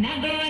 Never.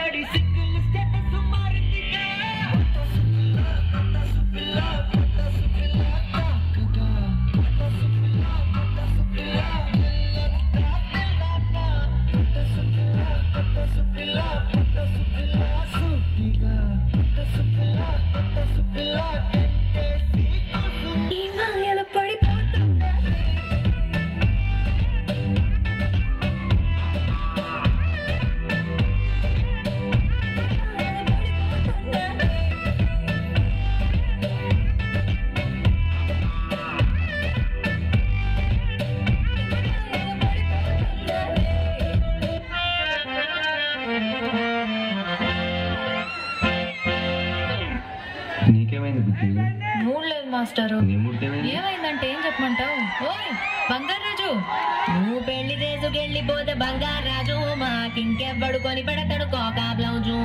Master. ఏమైందంటే ఏం చెప్పమంటావు? ఓయ్ బంగారాజు నువ్వు పెళ్ళి చేసుకెళ్ళిపోతే బంగారాజు మాకింకెవ్వడు కొని పెడతాడు కోకా బ్లౌజు.